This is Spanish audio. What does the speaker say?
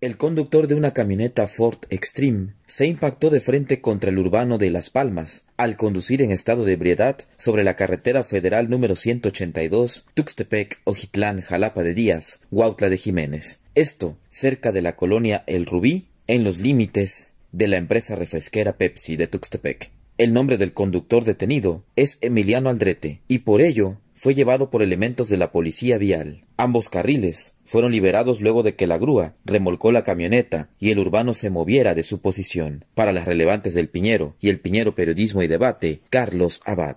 El conductor de una camioneta Ford Extreme se impactó de frente contra el urbano de Las Palmas al conducir en estado de ebriedad sobre la carretera federal número 182 Tuxtepec, Ojitlán, Jalapa de Díaz, Huautla de Jiménez. Esto cerca de la colonia El Rubí, en los límites de la empresa refresquera Pepsi de Tuxtepec. El nombre del conductor detenido es Emiliano Aldrete y por ello fue llevado por elementos de la policía vial. Ambos carriles fueron liberados luego de que la grúa remolcó la camioneta y el urbano se moviera de su posición. Para las relevantes del Piñero y el Piñero Periodismo y Debate, Carlos Abad.